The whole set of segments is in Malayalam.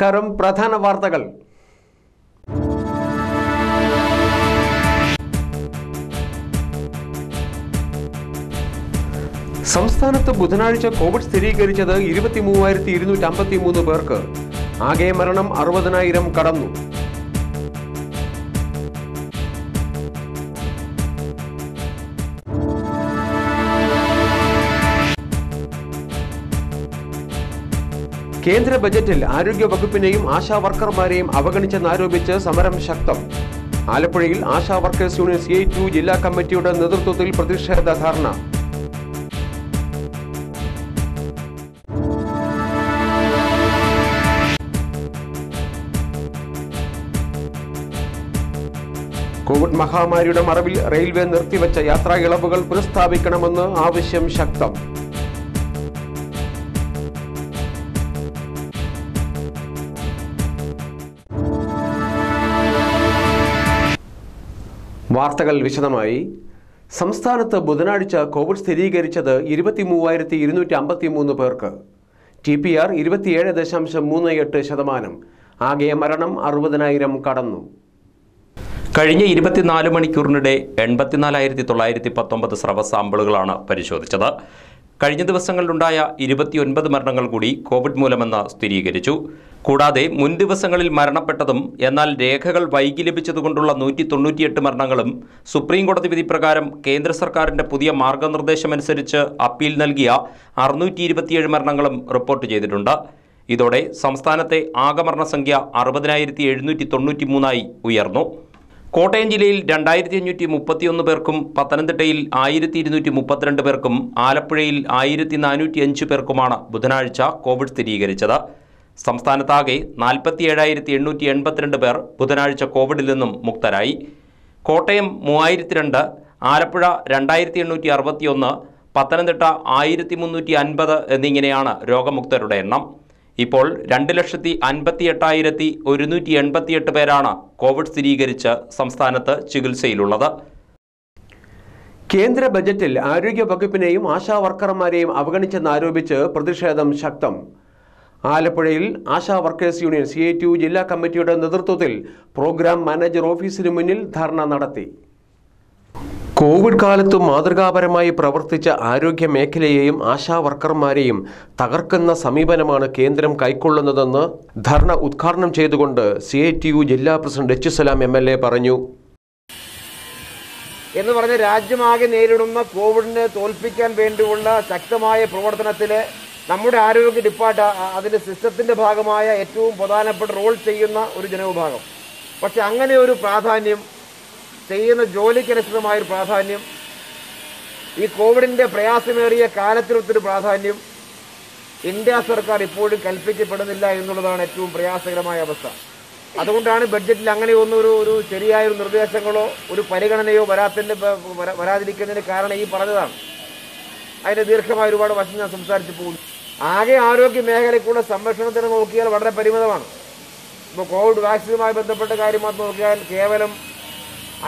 നമസ്കാരം. പ്രധാന വാർത്തകൾ. സംസ്ഥാനത്ത് ബുധനാഴ്ച കോവിഡ് സ്ഥിരീകരിച്ചത് ഇരുപത്തി മൂവായിരത്തി ഇരുന്നൂറ്റി അമ്പത്തി മൂന്ന് പേർക്ക്. ആകെ മരണം അറുപതിനായിരം കടന്നു. കേന്ദ്ര ബജറ്റിൽ ആരോഗ്യ വകുപ്പിനെയും ആശാ വർക്കർമാരെയും അവഗണിച്ചെന്നാരോപിച്ച് സമരം ശക്തം. ആലപ്പുഴയിൽ ASHA workers union C to ജില്ലാ കമ്മിറ്റിയുടെ നേതൃത്വത്തിൽ പ്രതിഷേധ ധർണ. കോവിഡ് മഹാമാരിയുടെ മറവിൽ റെയിൽവേ നിർത്തിവച്ച യാത്രാ ഇളവുകൾ പുനഃസ്ഥാപിക്കണമെന്ന് ആവശ്യം ശക്തം. വാർത്തകൾ വിശദമായി. സംസ്ഥാനത്ത് ബുധനാഴ്ച കോവിഡ് സ്ഥിരീകരിച്ചത് ഇരുപത്തി മൂവായിരത്തി ഇരുന്നൂറ്റി അമ്പത്തി മൂന്ന് പേർക്ക്. ടി പി ആർ ഇരുപത്തിയേഴ് ദശാംശം മൂന്ന് എട്ട് ശതമാനം. ആകെ മരണം അറുപതിനായിരം കടന്നു. കഴിഞ്ഞ ഇരുപത്തിനാല് മണിക്കൂറിനിടെ എൺപത്തിനാലായിരത്തി തൊള്ളായിരത്തി പത്തൊമ്പത് സ്രവ സാമ്പിളുകളാണ് പരിശോധിച്ചത്. കഴിഞ്ഞ ദിവസങ്ങളിലുണ്ടായ ഇരുപത്തിയൊൻപത് മരണങ്ങൾ കൂടി കോവിഡ് മൂലമെന്ന് സ്ഥിരീകരിച്ചു. കൂടാതെ മുൻ ദിവസങ്ങളിൽ മരണപ്പെട്ടതും എന്നാൽ രേഖകൾ വൈകി ലഭിച്ചതുകൊണ്ടുള്ള നൂറ്റി തൊണ്ണൂറ്റിയെട്ട് മരണങ്ങളും സുപ്രീംകോടതി വിധി പ്രകാരം കേന്ദ്ര സർക്കാരിന്റെ പുതിയ മാർഗനിർദ്ദേശമനുസരിച്ച് അപ്പീൽ നൽകിയ അറുന്നൂറ്റി ഇരുപത്തിയേഴ് മരണങ്ങളും റിപ്പോർട്ട് ചെയ്തിട്ടുണ്ട്. ഇതോടെ സംസ്ഥാനത്തെ ആകെ മരണസംഖ്യ അറുപതിനായിരത്തി എഴുന്നൂറ്റി തൊണ്ണൂറ്റി മൂന്നായി ഉയർന്നു. കോട്ടയം ജില്ലയിൽ രണ്ടായിരത്തി അഞ്ഞൂറ്റി മുപ്പത്തിയൊന്ന് പേർക്കും പത്തനംതിട്ടയിൽ ആയിരത്തി ഇരുന്നൂറ്റി മുപ്പത്തിരണ്ട് പേർക്കും ആലപ്പുഴയിൽ ആയിരത്തി നാനൂറ്റി അഞ്ച് പേർക്കുമാണ് ബുധനാഴ്ച കോവിഡ് സ്ഥിരീകരിച്ചത്. സംസ്ഥാനത്താകെ നാൽപ്പത്തി ഏഴായിരത്തി എണ്ണൂറ്റി എൺപത്തിരണ്ട് പേർ ബുധനാഴ്ച കോവിഡിൽ നിന്നും മുക്തരായി. കോട്ടയം മൂവായിരത്തി രണ്ട് ആലപ്പുഴ രണ്ടായിരത്തി എണ്ണൂറ്റി അറുപത്തിയൊന്ന് പത്തനംതിട്ട ആയിരത്തി മുന്നൂറ്റി അൻപത് എന്നിങ്ങനെയാണ് രോഗമുക്തരുടെ എണ്ണം. ഇപ്പോൾ രണ്ട് ലക്ഷത്തി അൻപത്തി എട്ടായിരത്തി ഒരുന്നൂറ്റി എൺപത്തിയെട്ട് പേരാണ് കോവിഡ് സ്ഥിരീകരിച്ച് സംസ്ഥാനത്ത് ചികിത്സയിലുള്ളത്. കേന്ദ്ര ബജറ്റിൽ ആരോഗ്യ വകുപ്പിനെയും ആശാ വർക്കർമാരെയും അവഗണിച്ചെന്നാരോപിച്ച് പ്രതിഷേധം ശക്തം. ആലപ്പുഴയിൽ ആശാ വർക്കേഴ്സ് യൂണിയൻ സി ജില്ലാ കമ്മിറ്റിയുടെ നേതൃത്വത്തിൽ പ്രോഗ്രാം മാനേജർ ഓഫീസിന് മുന്നിൽ ധർണ നടത്തി. കോവിഡ് കാലത്ത് മാതൃകാപരമായി പ്രവർത്തിച്ച ആരോഗ്യ മേഖലയെയും ആശാ വർക്കർമാരെയും തകർക്കുന്ന സമീപനമാണ് കേന്ദ്രം കൈക്കൊള്ളുന്നതെന്ന് ധർണ ഉദ്ഘാടനം ചെയ്തുകൊണ്ട് സി ഐ ടി യു ജില്ലാ president H Salam M L A പറഞ്ഞു. എന്ന് പറഞ്ഞ് രാജ്യമാകെ നേരിടുന്ന കോവിഡിനെ തോൽപ്പിക്കാൻ വേണ്ടിയുള്ള ശക്തമായ പ്രവർത്തനത്തിൽ നമ്മുടെ ആരോഗ്യ ഡിപ്പാർട്ട് അതിന്റെ സിസ്റ്റത്തിന്റെ ഭാഗമായ ഏറ്റവും പ്രധാനപ്പെട്ട റോൾ ചെയ്യുന്ന ഒരു ജനവിഭാഗം. പക്ഷെ അങ്ങനെ ഒരു പ്രാധാന്യം ചെയ്യുന്ന ജോലിക്കനുസൃതമായൊരു പ്രാധാന്യം. ഈ കോവിഡിന്റെ പ്രയാസമേറിയ കാലത്തിനൊത്തൊരു പ്രാധാന്യം ഇന്ത്യ സർക്കാർ ഇപ്പോഴും കൽപ്പിക്കപ്പെടുന്നില്ല എന്നുള്ളതാണ് ഏറ്റവും പ്രയാസകരമായ അവസ്ഥ. അതുകൊണ്ടാണ് ബഡ്ജറ്റിൽ അങ്ങനെ ഒന്നും ഒരു ശരിയായ ഒരു നിർദ്ദേശങ്ങളോ ഒരു പരിഗണനയോ വരാത്തിന്റെ വരാ- വരാതിരിക്കുന്നതിന് കാരണം ഈ പറഞ്ഞതാണ്. അതിന്റെ ദീർഘമായ ഒരുപാട് വശം ഞാൻ സംസാരിച്ചു പോകുന്നു. ആകെ ആരോഗ്യ മേഖലയ്ക്കുള്ള സംരക്ഷണത്തിന് നോക്കിയാൽ വളരെ പരിമിതമാണ്. ഇപ്പോൾ കോവിഡ് വാക്സിനുമായി ബന്ധപ്പെട്ട കാര്യം മാത്രം നോക്കിയാൽ കേവലം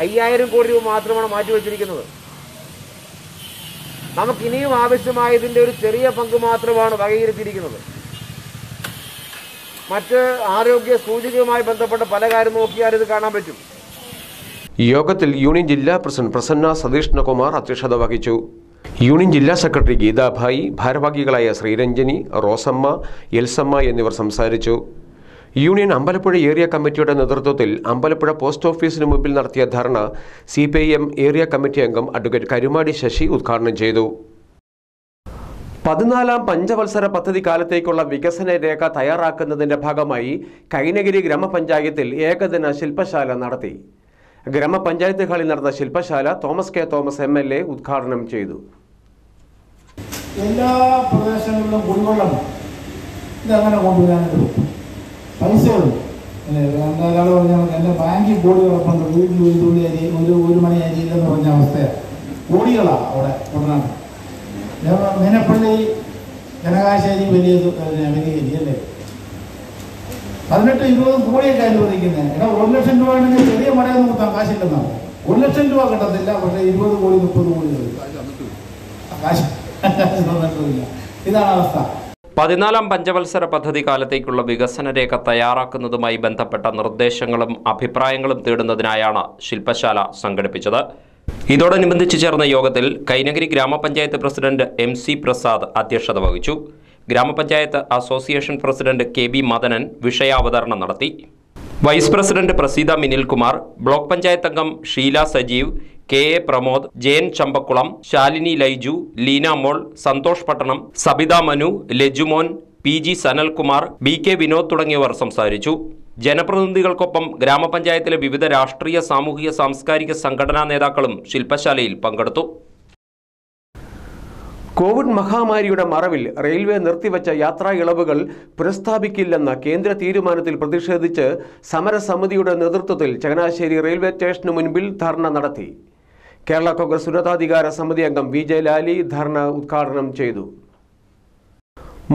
അയ്യായിരം കോടി രൂപ മാത്രമാണ് മാറ്റി മാറ്റിവെച്ചിരിക്കുന്നത് നമുക്ക് ഇനിയും ആവശ്യമായതിന്റെ ഒരു ചെറിയ പങ്ക് മാത്രമാണ് വകയിരുത്തിയിരിക്കുന്നത്. മറ്റ് ആരോഗ്യ സൂചികയുമായി ബന്ധപ്പെട്ട പല കാര്യം നോക്കിയാൽ ഇത് കാണാൻ പറ്റും. യോഗത്തിൽ യൂണിയൻ ജില്ലാ പ്രസിഡന്റ് പ്രസന്ന സതീഷ്ണകുമാർ അധ്യക്ഷത വഹിച്ചു. യൂണിയൻ ജില്ലാ സെക്രട്ടറി ഗീതാഭായി ഭാരവാഹികളായ ശ്രീരഞ്ജനി റോസമ്മ എൽസമ്മ എന്നിവർ സംസാരിച്ചു. യൂണിയൻ അമ്പലപ്പുഴ ഏരിയ കമ്മിറ്റിയുടെ നേതൃത്വത്തിൽ അമ്പലപ്പുഴ പോസ്റ്റ് ഓഫീസിന് മുമ്പിൽ നടത്തിയ ധർണ സി ഏരിയ കമ്മിറ്റി അംഗം അഡ്വക്കേറ്റ് കരുമാടി ശശി ഉദ്ഘാടനം ചെയ്തു. പതിനാലാം പഞ്ചവത്സര പദ്ധതി കാലത്തേക്കുള്ള വികസന രേഖ തയ്യാറാക്കുന്നതിന്റെ ഭാഗമായി കൈനഗിരി ഗ്രാമപഞ്ചായത്തിൽ ഏകദിന ശില്പശാല നടത്തി. ഗ്രാമപഞ്ചായത്ത് ഹാളിൽ നടന്ന ശില്പശാല Thomas K Thomas M L A ഉദ്ഘാടനം ചെയ്തു. എല്ലാ പ്രദേശങ്ങളിലും കുടിവെള്ളം ഇതങ്ങനെ കൊണ്ടുവരാനായിട്ട് പൈസകളും ഒരാൾ പറഞ്ഞ എന്റെ ബാങ്കിൽ കോടി കിടപ്പുണ്ട് വീട്ടിൽ ഒരു തുള്ളി അരി ഒരു ഒരു മണി അരി ഇല്ലെന്ന് പറഞ്ഞ അവസ്ഥയാണ് കോടികളാണ് അവിടെ കൊണ്ടാണ് മീനപ്പള്ളി ജനകാശേരി വലിയ വലിയ അരി അല്ലേ? പതിനെട്ട് ഇരുപത് കോടിയൊക്കെ അനുവദിക്കുന്നത് എടാ ഒരു ലക്ഷം രൂപ ആണെങ്കിൽ ചെറിയ മടയൊന്നും കുത്താൻ കാശില്ലെന്നാണ് ഒരു ലക്ഷം രൂപ കിട്ടത്തില്ല പക്ഷേ ഇരുപത് കോടി മുപ്പത് കോടി കാശ്. തന്നിട്ടില്ല ഇതാണ് അവസ്ഥ. പതിനാലാം പഞ്ചവത്സര പദ്ധതി കാലത്തേക്കുള്ള വികസന രേഖ തയ്യാറാക്കുന്നതുമായി ബന്ധപ്പെട്ട നിർദ്ദേശങ്ങളും അഭിപ്രായങ്ങളും തേടുന്നതിനായാണ് ശില്പശാല സംഘടിപ്പിച്ചത്. ഇതോടനുബന്ധിച്ച് ചേർന്ന യോഗത്തിൽ കൈനഗിരി ഗ്രാമപഞ്ചായത്ത് പ്രസിഡന്റ് എം സി പ്രസാദ് അധ്യക്ഷത വഹിച്ചു. ഗ്രാമപഞ്ചായത്ത് association president K B Madanan വിഷയാവതരണം നടത്തി. Vice president Praseetha Minilkumar block panchayat അംഗം Sheela Sajeev K A Pramod Jayan Champakkulam Shalini Laiju Leena Mol Santhosh Pattanam Sabitha Manu Lajumon P G Sanalkumar B K Vinod തുടങ്ങിയവർ സംസാരിച്ചു. ജനപ്രതിനിധികൾക്കൊപ്പം ഗ്രാമപഞ്ചായത്തിലെ വിവിധ രാഷ്ട്രീയ സാമൂഹിക സാംസ്കാരിക സംഘടനാ നേതാക്കളും ശില്പശാലയിൽ പങ്കെടുത്തു. കോവിഡ് മഹാമാരിയുടെ മറവിൽ റെയിൽവേ നിർത്തിവച്ച യാത്രാ ഇളവുകൾ പുനഃസ്ഥാപിക്കില്ലെന്ന കേന്ദ്ര തീരുമാനത്തിൽ പ്രതിഷേധിച്ച് സമരസമിതിയുടെ നേതൃത്വത്തിൽ ചങ്ങനാശ്ശേരി റെയിൽവേ സ്റ്റേഷന് മുൻപിൽ ധർണ നടത്തി. കേരള കോൺഗ്രസ് ഉന്നതാധികാര സമിതി അംഗം വി ജയലാലി ധർണ ഉദ്ഘാടനം ചെയ്തു.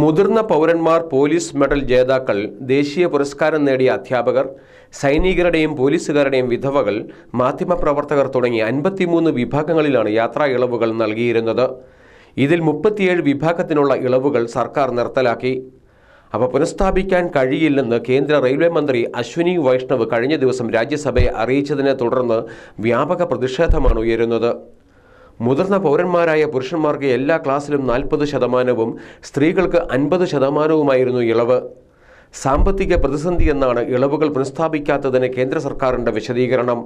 മുതിർന്ന പൗരന്മാർ പോലീസ് മെഡൽ ജേതാക്കൾ ദേശീയ പുരസ്കാരം നേടിയ അധ്യാപകർ സൈനികരുടെയും പോലീസുകാരുടെയും വിധവകൾ മാധ്യമപ്രവർത്തകർ തുടങ്ങി അൻപത്തിമൂന്ന് വിഭാഗങ്ങളിലാണ് യാത്രാ ഇളവുകൾ നൽകിയിരുന്നത്. ഇതിൽ മുപ്പത്തിയേഴ് വിഭാഗത്തിനുള്ള ഇളവുകൾ സർക്കാർ നിർത്തലാക്കി. അവ പുനഃസ്ഥാപിക്കാൻ കഴിയില്ലെന്ന് കേന്ദ്ര റെയിൽവേ മന്ത്രി അശ്വിനി വൈഷ്ണവ് കഴിഞ്ഞ ദിവസം രാജ്യസഭയെ അറിയിച്ചതിനെ തുടർന്ന് വ്യാപക പ്രതിഷേധമാണ് ഉയരുന്നത്. മുതിർന്ന പൗരന്മാരായ പുരുഷന്മാർക്ക് എല്ലാ ക്ലാസ്സിലും നാൽപ്പത് ശതമാനവും സ്ത്രീകൾക്ക് അൻപത് ശതമാനവുമായിരുന്നു ഇളവ്. സാമ്പത്തിക പ്രതിസന്ധി എന്നാണ് ഇളവുകൾ പുനഃസ്ഥാപിക്കാത്തതിന് കേന്ദ്ര സർക്കാരിന്റെ വിശദീകരണം.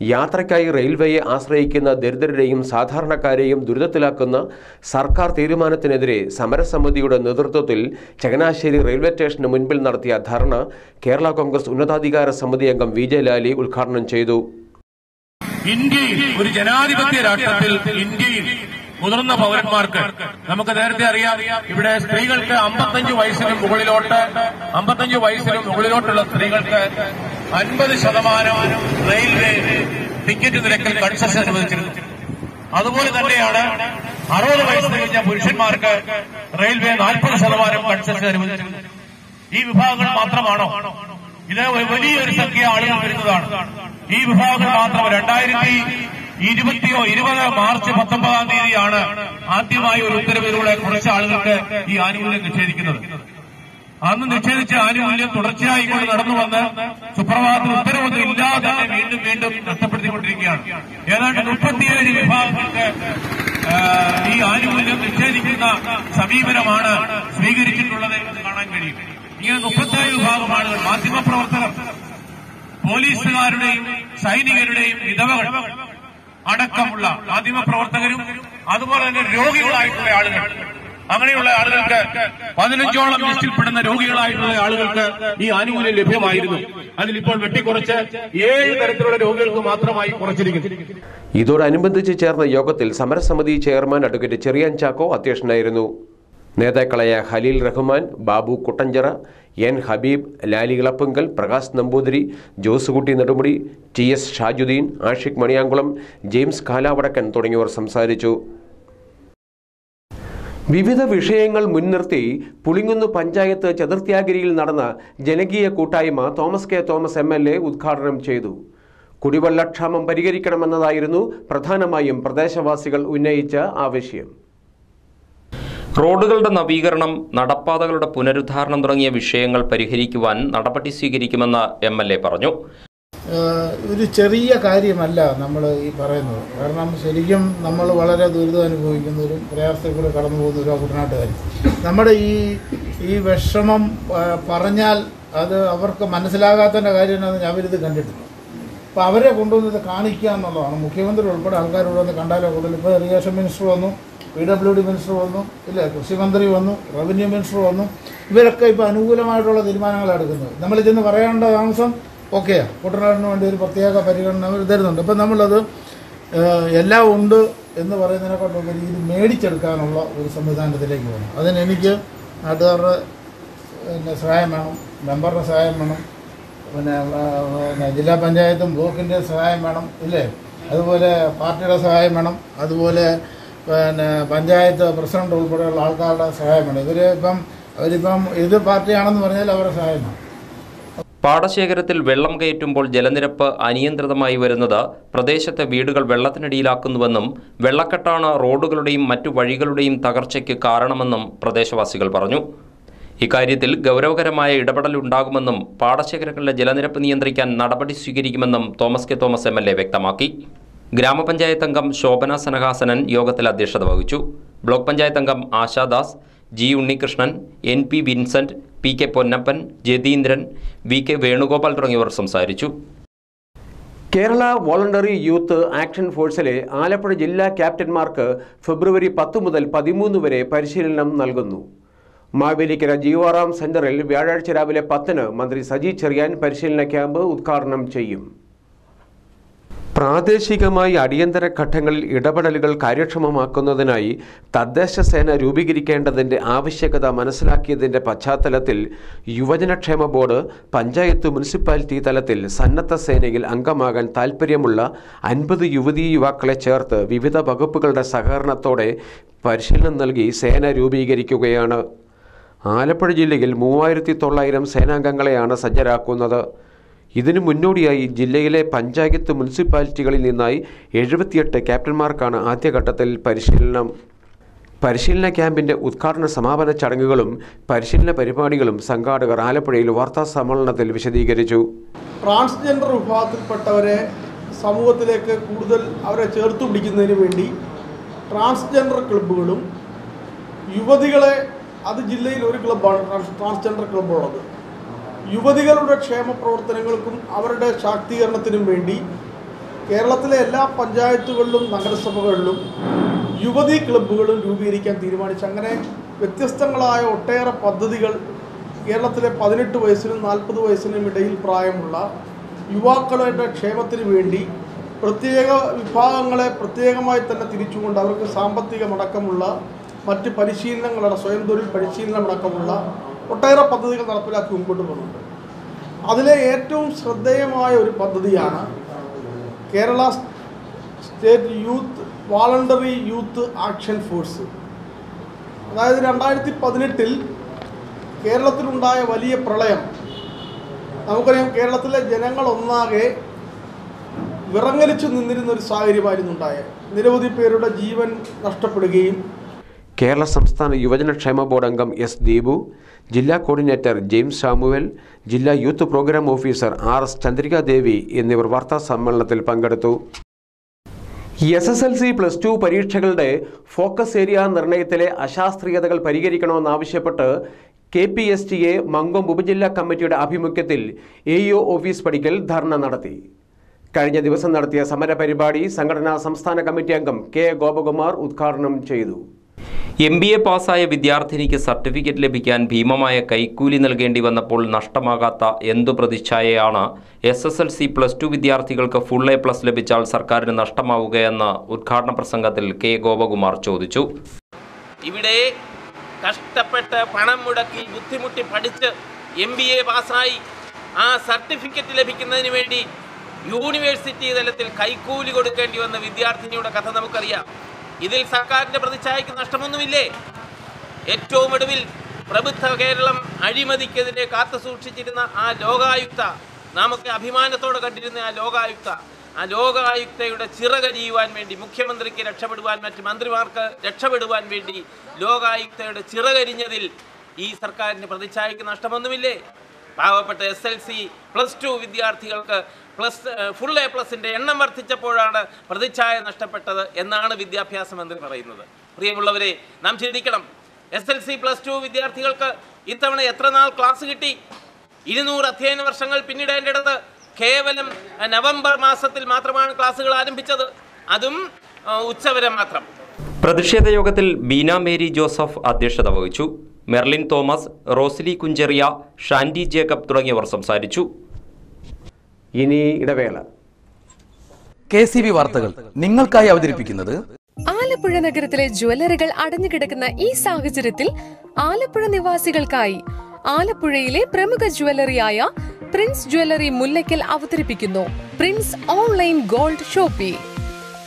യാത്രയ്ക്കായി റെയിൽവേയെ ആശ്രയിക്കുന്ന ദരിദ്രരെയും സാധാരണക്കാരെയും ദുരിതത്തിലാക്കുന്ന സർക്കാർ തീരുമാനത്തിനെതിരെ സമരസമിതിയുടെ നേതൃത്വത്തിൽ ചങ്ങനാശ്ശേരി റെയിൽവേ സ്റ്റേഷന് മുൻപിൽ നടത്തിയ ധർണ കേരള കോൺഗ്രസ് ഉന്നതാധികാര സമിതി അംഗം വി ജെ ലാലി ഉദ്ഘാടനം ചെയ്തു. ഒരു ജനാധിപത്യ രാഷ്ട്രത്തിൽ ഇന്ത്യയിൽ മുതിർന്ന പൗരന്മാർക്ക് നമുക്ക് നേരത്തെ അറിയാം ഇവിടെ സ്ത്രീകൾക്ക് അമ്പത്തഞ്ച് വയസ്സിനും മുകളിലോട്ട് അമ്പത്തഞ്ച് വയസ്സിനും മുകളിലോട്ടുള്ള സ്ത്രീകൾക്ക് അൻപത് ശതമാനം റെയിൽവേ ടിക്കറ്റ് നിരക്കിൽ കൺസെഷൻ അനുവദിച്ചിരുന്നു. അതുപോലെ തന്നെയാണ് അറുപത് വയസ്സ് കഴിഞ്ഞ പുരുഷന്മാർക്ക് റെയിൽവേ നാൽപ്പത് ശതമാനം കൺസെഷൻ അനുവദിച്ചിരുന്നു. ഈ വിഭാഗങ്ങൾ മാത്രമാണോ? ഇത് വലിയൊരു സംഖ്യ ആളുകൾ വരുന്നതാണ്. ഈ വിഭാഗങ്ങൾ മാത്രം രണ്ടായിരത്തി ഇരുപത്തിയോ ഇരുപത് മാർച്ച് പത്തൊമ്പതാം തീയതിയാണ് ആദ്യമായി ഒരു ഉത്തരവിലൂടെ കുറച്ച് ആളുകൾക്ക് ഈ ആനുകൂല്യം നിഷേധിക്കുന്നത്. അന്ന് നിഷേധിച്ച ആനുകൂല്യം തുടർച്ചയായി കൊണ്ട് നടന്നു വന്ന് സുപ്രഭാതത്തിൽ ഉത്തരവൊന്നും ഇല്ലാതെ തന്നെ വീണ്ടും വീണ്ടും നഷ്ടപ്പെടുത്തിക്കൊണ്ടിരിക്കുകയാണ്. ഏതാണ്ട് മുപ്പത്തിയേഴ് വിഭാഗങ്ങൾക്ക് ഈ ആനുകൂല്യം നിഷേധിക്കുന്ന സമീപനമാണ് സ്വീകരിച്ചിട്ടുള്ളത് എന്ന് കാണാൻ കഴിയും. ഇങ്ങനെ മുപ്പത്തേഴ് വിഭാഗം ആളുകൾ മാധ്യമപ്രവർത്തകർ പോലീസുകാരുടെയും സൈനികരുടെയും വിധവകൾ അടക്കമുള്ള മാധ്യമപ്രവർത്തകരും അതുപോലെ തന്നെ രോഗികളായിട്ടുള്ള ആളുകൾ. അങ്ങനെയുള്ള ആളുകൾക്ക് പതിനഞ്ചോളം ലിസ്റ്റിൽപ്പെടുന്ന രോഗികളായിട്ടുള്ള ആളുകൾക്ക് ഈ ആനുകൂല്യം ലഭ്യമായിരുന്നു. അതിലിപ്പോൾ വെട്ടിക്കുറച്ച് ഏഴ് തരത്തിലുള്ള രോഗികൾക്ക് മാത്രമായി കുറച്ചിരിക്കുന്നു. ഇതോടനുബന്ധിച്ച് ചേർന്ന യോഗത്തിൽ സമരസമിതി ചെയർമാൻ അഡ്വക്കേറ്റ് ചെറിയാൻ ചാക്കോ അധ്യക്ഷനായിരുന്നു. നേതാക്കളായ Haleel Rahman Babu Kuttanchira N Habeeb Lali Elappunkal Prakash Namboothiri Josekutty Nedumudi T S Shajudeen Ashiq Maniyankulam James Kalavadakkan തുടങ്ങിയവർ സംസാരിച്ചു. വിവിധ വിഷയങ്ങൾ മുൻനിർത്തി പുളിങ്ങുന്ന് പഞ്ചായത്ത് ചതുർത്ഥ്യാഗിരിയിൽ നടന്ന ജനകീയ കൂട്ടായ്മ Thomas K Thomas M L A ഉദ്ഘാടനം ചെയ്തു. കുടിവെള്ളക്ഷാമം പരിഹരിക്കണമെന്നതായിരുന്നു പ്രധാനമായും പ്രദേശവാസികൾ ഉന്നയിച്ച ആവശ്യം. റോഡുകളുടെ നവീകരണം നടപ്പാതകളുടെ പുനരുദ്ധാരണം തുടങ്ങിയ വിഷയങ്ങൾ പരിഹരിക്കുവാൻ നടപടി സ്വീകരിക്കുമെന്ന് എം എൽ എ പറഞ്ഞു. ഒരു ചെറിയ കാര്യമല്ല നമ്മൾ ഈ പറയുന്നത്. കാരണം ശരിക്കും നമ്മൾ വളരെ ദുരിതം അനുഭവിക്കുന്നവരും പ്രയാസത്തിൽ കൂടെ കടന്നു പോകുന്നവരും ആ കുട്ടനാട്ടുകാർ നമ്മുടെ ഈ ഈ വിഷമം പറഞ്ഞാൽ അത് അവർക്ക് മനസ്സിലാകാത്തതിന്റെ കാര്യം തന്നെ അവരിത് കണ്ടിട്ടില്ല അപ്പോൾ അവരെ കൊണ്ടുവന്നത് കാണിക്കുക എന്നുള്ളതാണ്. മുഖ്യമന്ത്രി ഉൾപ്പെടെ ആൾക്കാരോട് വന്ന് കണ്ടാലോ കൂടുതൽ. ഇപ്പോൾ ഇറിഗേഷൻ മിനിസ്റ്റർ വന്നു പി ഡബ്ല്യു ഡി മിനിസ്റ്റർ വന്നു ഇല്ല? കൃഷിമന്ത്രി വന്നു റവന്യൂ മിനിസ്റ്റർ വന്നു. ഇവരൊക്കെ ഇപ്പോൾ അനുകൂലമായിട്ടുള്ള തീരുമാനങ്ങളാണ് എടുക്കുന്നത്. നമ്മൾ ചെന്ന് പറയേണ്ട താമസം ഓക്കെയാണ് കുട്ടനാടിന് വേണ്ടി ഒരു പ്രത്യേക പരിഗണന അവർ തരുന്നുണ്ട്. അപ്പം നമ്മളത് എല്ലാം ഉണ്ട് എന്ന് പറയുന്നതിനെക്കാട്ടുപരി ഇത് മേടിച്ചെടുക്കാനുള്ള ഒരു സംവിധാനത്തിലേക്ക് പോകണം. അതിന് എനിക്ക് നാട്ടുകാരുടെ പിന്നെ സഹായം വേണം മെമ്പറുടെ സഹായം വേണം പിന്നെ പിന്നെ ജില്ലാ പഞ്ചായത്തും ബ്ലോക്കിന്റെ സഹായം വേണം ഇല്ലേ? അതുപോലെ പാർട്ടിയുടെ സഹായം വേണം അതുപോലെ പിന്നെ പഞ്ചായത്ത് പ്രസിഡന്റ് ഉൾപ്പെടെയുള്ള ആൾക്കാരുടെ സഹായം വേണം. ഇവർ ഇപ്പം അവരിപ്പം ഏത് പാർട്ടിയാണെന്ന് പറഞ്ഞാൽ അവരുടെ സഹായം വേണം. പാടശേഖരത്തിൽ വെള്ളം കയറ്റുമ്പോൾ ജലനിരപ്പ് അനിയന്ത്രിതമായി വരുന്നത് പ്രദേശത്തെ വീടുകൾ വെള്ളത്തിനടിയിലാക്കുന്നുവെന്നും വെള്ളക്കെട്ടാണ് റോഡുകളുടെയും മറ്റു വഴികളുടെയും തകർച്ചയ്ക്ക് കാരണമെന്നും പ്രദേശവാസികൾ പറഞ്ഞു. ഇക്കാര്യത്തിൽ ഗൗരവകരമായ ഇടപെടലുണ്ടാകുമെന്നും പാടശേഖരങ്ങളിലെ ജലനിരപ്പ് നിയന്ത്രിക്കാൻ നടപടി സ്വീകരിക്കുമെന്നും തോമസ് കെ തോമസ് എം വ്യക്തമാക്കി. ഗ്രാമപഞ്ചായത്ത് അംഗം ശോഭന സനഹാസനൻ യോഗത്തിൽ അധ്യക്ഷത വഹിച്ചു. ബ്ലോക്ക് പഞ്ചായത്ത് അംഗം Ashadas G Unnikrishnan N P Vincent P K Ponnappan Jatheendran V K Venugopal തുടങ്ങിയവർ സംസാരിച്ചു. കേരള വോളണ്ടറി യൂത്ത് ആക്ഷൻ ഫോഴ്സിലെ ആലപ്പുഴ ജില്ലാ ക്യാപ്റ്റന്മാർക്ക് ഫെബ്രുവരി പത്ത് മുതൽ പതിമൂന്ന് വരെ പരിശീലനം നൽകുന്നു. മാവേലിക്കര ജീവാറാം സെന്ററിൽ വ്യാഴാഴ്ച രാവിലെ പത്തിന് മന്ത്രി സജി ചെറിയാൻ പരിശീലന ക്യാമ്പ് ഉദ്ഘാടനം ചെയ്യും. പ്രാദേശികമായി അടിയന്തര ഘട്ടങ്ങളിൽ ഇടപെടലുകൾ കാര്യക്ഷമമാക്കുന്നതിനായി തദ്ദേശ സേന രൂപീകരിക്കേണ്ടതിന്റെ ആവശ്യകത മനസ്സിലാക്കിയതിന്റെ പശ്ചാത്തലത്തിൽ യുവജനക്ഷേമ ബോർഡ് പഞ്ചായത്ത് മുനിസിപ്പാലിറ്റി തലത്തിൽ സന്നദ്ധ സേനയിൽ അംഗമാകാൻ താൽപ്പര്യമുള്ള അൻപത് യുവതീ യുവാക്കളെ ചേർത്ത് വിവിധ വകുപ്പുകളുടെ സഹകരണത്തോടെ പരിശീലനം നൽകി സേന രൂപീകരിക്കുകയാണ്. ആലപ്പുഴ ജില്ലയിൽ മൂവായിരത്തി തൊള്ളായിരം സേനാംഗങ്ങളെയാണ് സജ്ജരാക്കുന്നത്. ഇതിനു മുന്നോടിയായി ജില്ലയിലെ പഞ്ചായത്ത് മുനിസിപ്പാലിറ്റികളിൽ നിന്നായി എഴുപത്തിയെട്ട് ക്യാപ്റ്റന്മാർക്കാണ് ആദ്യഘട്ടത്തിൽ പരിശീലനം. പരിശീലന ക്യാമ്പിന്റെ ഉദ്ഘാടന സമാപന ചടങ്ങുകളും പരിശീലന പരിപാടികളും സംഘാടകർ ആലപ്പുഴയിൽ വാർത്താ സമ്മേളനത്തിൽ വിശദീകരിച്ചു. ട്രാൻസ്ജെൻഡർ വിഭാഗത്തിൽപ്പെട്ടവരെ സമൂഹത്തിലേക്ക് കൂടുതൽ അവരെ ചേർത്ത് പിടിക്കുന്നതിന് വേണ്ടി ട്രാൻസ്ജെൻഡർ ക്ലബ്ബുകളും യുവതികളെ അത് ജില്ലയിൽ ഒരു ക്ലബ്ബാണ്. ട്രാൻസ്ജെൻഡർ ക്ലബ്ബുള്ളത് യുവതികളുടെ ക്ഷേമ പ്രവർത്തനങ്ങൾക്കും അവരുടെ ശാക്തീകരണത്തിനും വേണ്ടി കേരളത്തിലെ എല്ലാ പഞ്ചായത്തുകളിലും നഗരസഭകളിലും യുവതി ക്ലബ്ബുകളും രൂപീകരിക്കാൻ തീരുമാനിച്ചു. അങ്ങനെ വ്യത്യസ്തങ്ങളായ ഒട്ടേറെ പദ്ധതികൾ കേരളത്തിലെ പതിനെട്ട് വയസ്സിനും നാൽപ്പത് വയസ്സിനും ഇടയിൽ പ്രായമുള്ള യുവാക്കളുടെ ക്ഷേമത്തിന് വേണ്ടി പ്രത്യേക വിഭാഗങ്ങളെ പ്രത്യേകമായി തന്നെ തിരിച്ചുകൊണ്ട് അവർക്ക് സാമ്പത്തികമടക്കമുള്ള മറ്റ് പരിശീലനങ്ങളട സ്വയം തൊഴിൽ പരിശീലനമടക്കമുള്ള ഒട്ടേറെ പദ്ധതികൾ നടപ്പിലാക്കി മുമ്പോട്ട് പോകുന്നുണ്ട്. അതിലെ ഏറ്റവും ശ്രദ്ധേയമായ ഒരു പദ്ധതിയാണ് Kerala state youth voluntary youth action force. അതായത് രണ്ടായിരത്തി പതിനെട്ടിൽ കേരളത്തിലുണ്ടായ വലിയ പ്രളയം. നമുക്കറിയാം കേരളത്തിലെ ജനങ്ങൾ ഒന്നാകെ വിറങ്ങലിച്ചു നിന്നിരുന്ന ഒരു സാഹചര്യമായിരുന്നു ഉണ്ടായത്. നിരവധി പേരുടെ ജീവൻ നഷ്ടപ്പെടുകയും കേരള സംസ്ഥാന യുവജനക്ഷേമ ബോർഡ് അംഗം എസ് ദീപു ജില്ലാ കോർഡിനേറ്റർ ജെയിംസ് സാമുവൽ ജില്ലാ youth programme officer R S Chandrikadevi എന്നിവർ വാർത്താ സമ്മേളനത്തിൽ പങ്കെടുത്തു. S S L C plus two പരീക്ഷകളുടെ ഫോക്കസ് ഏരിയ നിർണയത്തിലെ അശാസ്ത്രീയതകൾ പരിഹരിക്കണമെന്നാവശ്യപ്പെട്ട് K P S T A Mankombu ഉപജില്ലാ കമ്മിറ്റിയുടെ ആഭിമുഖ്യത്തിൽ എ ഇ ഒ ഓഫീസ് പടിക്കൽ ധർണ നടത്തി. കഴിഞ്ഞ ദിവസം നടത്തിയ സമരപരിപാടി സംഘടനാ സംസ്ഥാന കമ്മിറ്റി അംഗം കെ ഗോപകുമാർ ഉദ്ഘാടനം ചെയ്തു. എം ബി എ പാസ്സായ വിദ്യാർത്ഥിനിക്ക് സർട്ടിഫിക്കറ്റ് ലഭിക്കാൻ ഭീമമായ കൈക്കൂലി നൽകേണ്ടി വന്നപ്പോൾ നഷ്ടമാകാത്ത എന്തു പ്രതിച്ഛായയാണ് S S L C plus two വിദ്യാർത്ഥികൾക്ക് ഫുൾ എ പ്ലസ് ലഭിച്ചാൽ സർക്കാരിന് നഷ്ടമാവുകയെന്ന് ഉദ്ഘാടന പ്രസംഗത്തിൽ കെ ഗോപകുമാർ ചോദിച്ചു. ഇവിടെ കഷ്ടപ്പെട്ട് പണം മുടക്കി ബുദ്ധിമുട്ടി പഠിച്ച് എം ബി എ പാസ്സായി ആ സർട്ടിഫിക്കറ്റ് ലഭിക്കുന്നതിന് വേണ്ടി യൂണിവേഴ്സിറ്റി തലത്തിൽ കൈക്കൂലി കൊടുക്കേണ്ടി വന്ന വിദ്യാർത്ഥിനിയുടെ കഥ നമുക്കറിയാം. ഇതിൽ സർക്കാരിന്റെ പ്രതിച്ഛായക്ക് നഷ്ടമൊന്നുമില്ലേ? ഏറ്റവും ഒടുവിൽ പ്രബുദ്ധ കേരളം അഴിമതിക്കെതിരെ കാത്തു സൂക്ഷിച്ചിരുന്ന ആ ലോകായുക്ത നമുക്ക് അഭിമാനത്തോടെ കണ്ടിരുന്ന ആ ലോകായുക്ത ആ ലോകായുക്തയുടെ ചിറകരിയുവാൻ വേണ്ടി മുഖ്യമന്ത്രിക്ക് രക്ഷപ്പെടുവാൻ മറ്റ് മന്ത്രിമാർക്ക് രക്ഷപ്പെടുവാൻ വേണ്ടി ലോകായുക്തയുടെ ചിറകരിഞ്ഞതിൽ ഈ സർക്കാരിന് പ്രതിച്ഛായക്ക് നഷ്ടമൊന്നുമില്ലേ? പാവപ്പെട്ട S L C plus two വിദ്യാർത്ഥികൾക്ക് പ്ലസ് ഫുൾ എ പ്ലസിന്റെ എണ്ണം വർദ്ധിച്ചപ്പോഴാണ് പ്രതിച്ഛായ നഷ്ടപ്പെട്ടത് എന്നാണ് വിദ്യാഭ്യാസ മന്ത്രി പറയുന്നത്. പ്രിയമുള്ളവരെ നാം ചിന്തിക്കണം. S L C plus two വിദ്യാർത്ഥികൾക്ക് ഇത്തവണ എത്ര നാൾ ക്ലാസ് കിട്ടി? ഇരുന്നൂറ് അധ്യയന വർഷങ്ങൾ പിന്നിടേണ്ടിടത്ത് കേവലം നവംബർ മാസത്തിൽ മാത്രമാണ് ക്ലാസ്സുകൾ ആരംഭിച്ചത്. അതും ഉച്ചവരെ മാത്രം. പ്രതിഷേധ യോഗത്തിൽ ബീന മേരി ജോസഫ് അധ്യക്ഷത വഹിച്ചു. Merlin Thomas Rosily Kuncheria Shandy Jacob തുടങ്ങിയവർ സംസാരിച്ചു. ഇനി ഇടവേള. കെ സി ബി വാർത്തകൾ നിങ്ങൾക്കായി അവതരിപ്പിക്കുന്നത് ആലപ്പുഴ നഗരത്തിലെ ജ്വല്ലറികൾ അടഞ്ഞുകിടക്കുന്ന ഈ സാഹചര്യത്തിൽ ആലപ്പുഴ നിവാസികൾക്കായി ആലപ്പുഴയിലെ പ്രമുഖ ജ്വല്ലറിയായ പ്രിൻസ് ജ്വല്ലറി മുല്ലയ്ക്കൽ അവതരിപ്പിക്കുന്നു. പ്രിൻസ് ഓൺലൈൻ ഗോൾഡ് ഷോപ്പി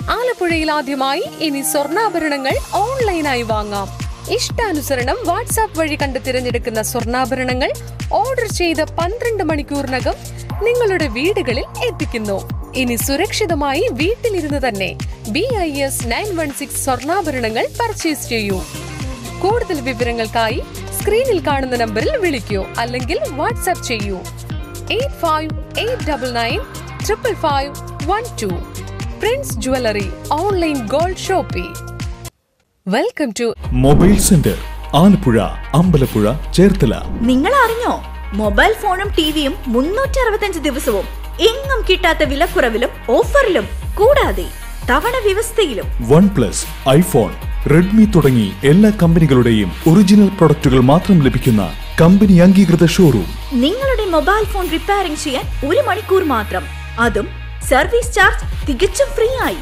ആലപ്പുഴയിൽ ആദ്യമായി ഇനി സ്വർണാഭരണങ്ങൾ ഓൺലൈനായി വാങ്ങാം. ഇഷ്ടാനുസരണം വാട്സാപ്പ് വഴി കണ്ട് തിരഞ്ഞെടുക്കുന്ന സ്വർണാഭരണങ്ങൾ ഓർഡർ ചെയ്ത പന്ത്രണ്ട് മണിക്കൂറിനകം നിങ്ങളുടെ വീടുകളിൽ എത്തിക്കുന്നു. ഇനി സുരക്ഷിതമായി വീട്ടിലിരുന്ന് തന്നെ B I S nine one six സ്വർണാഭരണങ്ങൾ purchase ചെയ്യൂ. കൂടുതൽ വിവരങ്ങൾക്കായി സ്ക്രീനിൽ കാണുന്ന നമ്പറിൽ വിളിക്കൂ അല്ലെങ്കിൽ വാട്സാപ്പ് ചെയ്യൂ. Eight five eight double nine triple five one two. Prince jewellery online gold shopping welcome to mobile centre Alappuzha Ambalappuzha Cherthala നിങ്ങൾ അറിഞ്ഞോ മൊബൈൽ ഫോണും ടിവിയും മുന്നൂറ്റി അറുപത്തഞ്ച് ദിവസവും എങ്ങും കിട്ടാത്ത വിലക്കുറവിലും ഓഫറിലും കൂടാതെ തവണ വ്യവസ്ഥയിലും. വൺ പ്ലസ് ഐഫോൺ റെഡ്മി തുടങ്ങി എല്ലാ കമ്പനികളുടെയും ഒറിജിനൽ പ്രൊഡക്റ്റുകൾ മാത്രം ലഭിക്കുന്ന കമ്പനി അംഗീകൃത ഷോറൂം നിങ്ങളുടെ മൊബൈൽ ഫോൺ റിപ്പയറിംഗ് ചെയ്യാൻ ഒരു മണിക്കൂർ മാത്രം. അതും സർവീസ് ചാർജ് തികച്ചും ഫ്രീ ആയി.